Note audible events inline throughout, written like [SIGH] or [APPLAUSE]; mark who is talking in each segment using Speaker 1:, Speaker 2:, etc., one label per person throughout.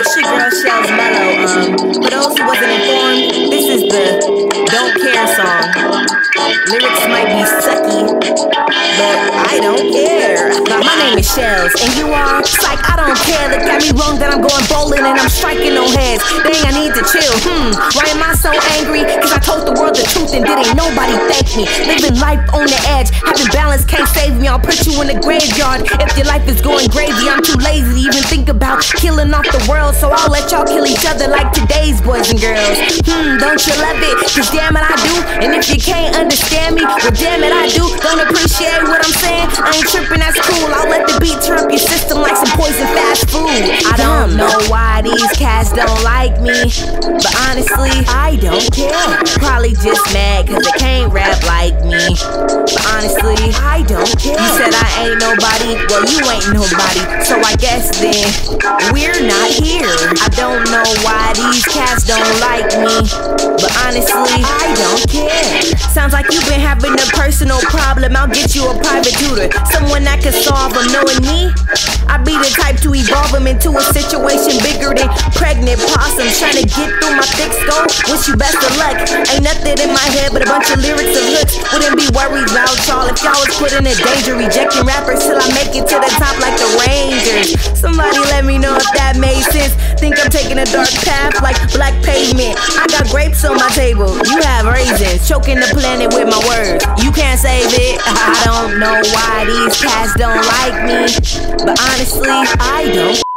Speaker 1: It's your girl Shellz Mello. Um, for those who wasn't informed, this is the Don't Care song. Lyrics might be sucky, but I don't care. My name is Shellz, and you are like I don't care. Look at me wrong that I'm going bowling and I'm striking no heads. Dang, I need to chill. Hmm, why am I so angry? Cause I told the world the truth and didn't nobody thank me. Living life on the edge, having balance can't save. I'll put you in the graveyard if your life is going crazy, I'm too lazy to even think about killing off the world, so I'll let y'all kill each other like today's boys and girls. Hmm, don't you love it? Cause damn it, I do. And if you can't understand me, well, damn it, I do. Don't appreciate what I'm saying? I ain't tripping, that's cool. I'll let the beat turn up your system like some poison fast food. I don't know why these cats don't like me, but honestly, I don't care. Probably just mad cause they can't rap like me. But honestly, I don't care. You said I ain't nobody, well, you ain't nobody. So I guess then we're not here. I don't know why these cats don't like me, but honestly, I don't care. Sounds like you've been having a personal problem. I'll get you a private tutor, someone that can solve them. Knowing me, I'd be the type to evolve them into a situation bigger than pregnant possums. Trying to get through my thick skull. Wish you best of luck. Ain't nothing in my head but a bunch of lyrics and hooks. Wouldn't be worried about y'all if y'all was put in a danger. Rejecting rappers till I make it to the top like the Rangers. Somebody let me know if that made sense. Think I'm taking a dark path like black pavement. I got grapes on my table. You have raisins. Choking the planet with my words. You can't save it. [LAUGHS] I don't know why these cats don't like me. But honestly, I don't.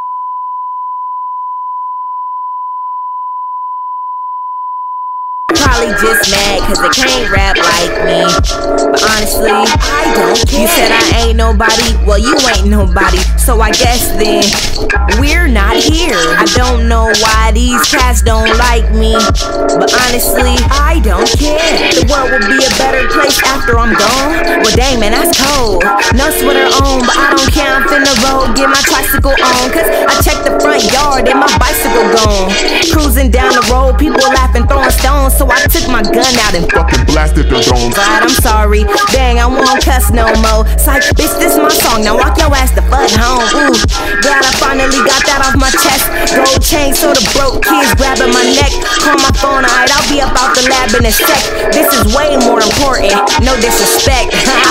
Speaker 1: Probably just mad cause they can't rap like me. But honestly, I don't care. You said I ain't nobody, well, you ain't nobody. So I guess then we're not here. I don't know why these cats don't like me. But honestly, I don't care. The world will be a better place after I'm gone. Well, dang, man, that's cold. No sweater on, but I don't care. I'm finna roll, get my tricycle on. Cause I checked the front yard and my bicycle gone. Cruising down the road, people laughing, throwing stones. So I my gun out and
Speaker 2: Fucking blasted their domes.
Speaker 1: God, I'm sorry. Dang, I won't cuss no more. Psych, bitch, this my song. Now walk your ass the fuck home. Ooh, glad I finally got that off my chest. Gold chain, so the broke kids grabbing my neck. Call my phone, alright, I'll be up out the lab in a sec. This is way more important. No disrespect. [LAUGHS]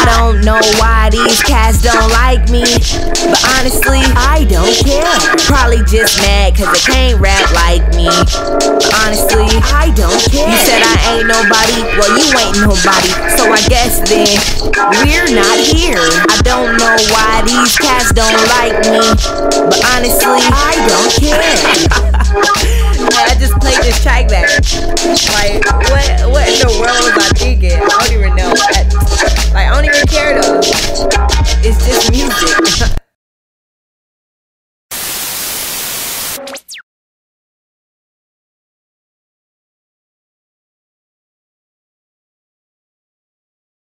Speaker 1: cats don't like me. But honestly, I don't care. Probably just mad cause they can't rap like me. But honestly, I don't care. You said I ain't nobody, well, you ain't nobody. So I guess then we're not here. I don't know why these cats don't like me. But honestly, I don't care. [LAUGHS] I just played this track back. Like,